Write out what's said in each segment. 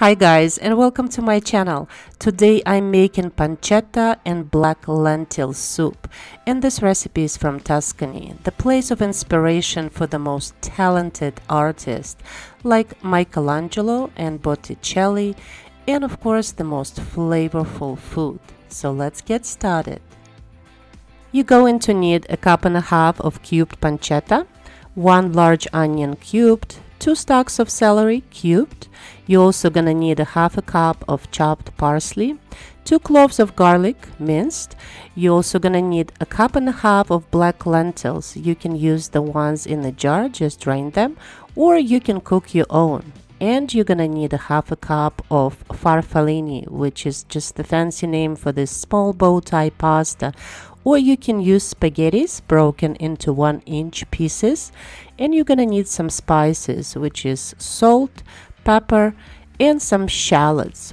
Hi guys and welcome to my channel. Today I'm making pancetta and black lentil soup and this recipe is from Tuscany, the place of inspiration for the most talented artists like Michelangelo and Botticelli and of course the most flavorful food. So let's get started. You're going to need a cup and a half of cubed pancetta, one large onion cubed, two stalks of celery cubed. You're also gonna need a half a cup of chopped parsley, two cloves of garlic minced. You're also gonna need a cup and a half of black lentils. You can use the ones in the jar, just drain them, or you can cook your own. And you're gonna need a half a cup of farfalline, which is just the fancy name for this small bow tie pasta or you can use spaghettis broken into one inch pieces and you're gonna need some spices which is salt pepper and some shallots.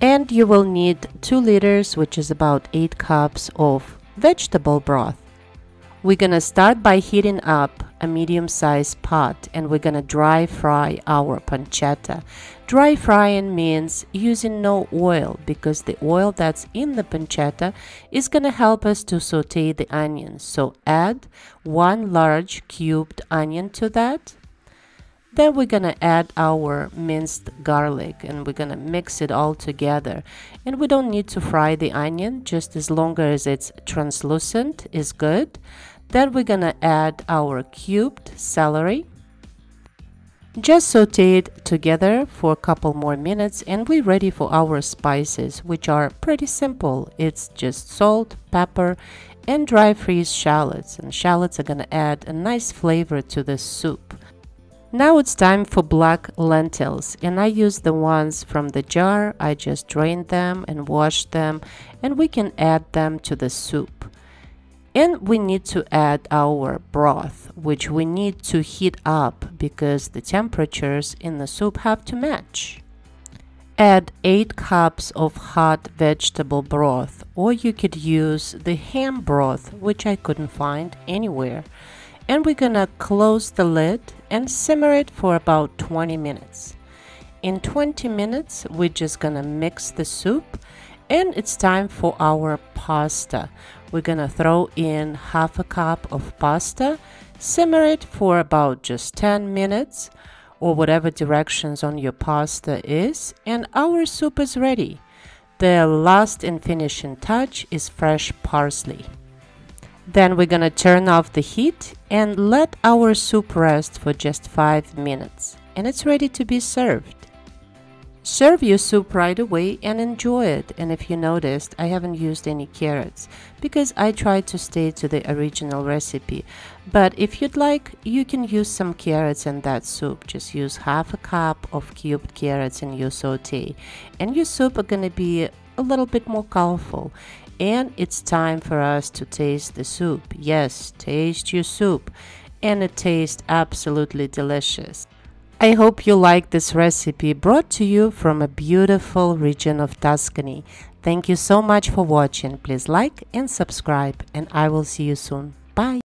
And you will need 2 liters which is about 8 cups of vegetable broth. We're gonna start by heating up a medium-sized pot and we're gonna dry fry our pancetta. Dry frying means using no oil because the oil that's in the pancetta is gonna help us to saute the onions. So add one large cubed onion to that. Then we're gonna add our minced garlic and we're gonna mix it all together. And we don't need to fry the onion, just as long as it's translucent is good. Then we're gonna add our cubed celery. Just saute it together for a couple more minutes and we're ready for our spices, which are pretty simple. It's just salt, pepper, and dry freeze shallots. And shallots are gonna add a nice flavor to the soup. Now it's time for black lentils and I use the ones from the jar. I just drained them and washed them and we can add them to the soup. And we need to add our broth, which we need to heat up because the temperatures in the soup have to match. Add 8 cups of hot vegetable broth, or you could use the ham broth, which I couldn't find anywhere. And we're gonna close the lid and simmer it for about 20 minutes. In 20 minutes, we're just gonna mix the soup and it's time for our pasta. We're gonna throw in half a cup of pasta, simmer it for about just 10 minutes or whatever directions on your pasta is, and our soup is ready. The last and finishing touch is fresh parsley. Then we're gonna turn off the heat and let our soup rest for just 5 minutes, and it's ready to be served. Serve your soup right away and enjoy it. And if you noticed, I haven't used any carrots because I tried to stay to the original recipe. But if you'd like, you can use some carrots in that soup. Just use half a cup of cubed carrots in your saute. And your soup are gonna be a little bit more colorful. And it's time for us to taste the soup. Yes, taste your soup. And it tastes absolutely delicious. I hope you like this recipe brought to you from a beautiful region of Tuscany. Thank you so much for watching. Please like and subscribe and I will see you soon. Bye.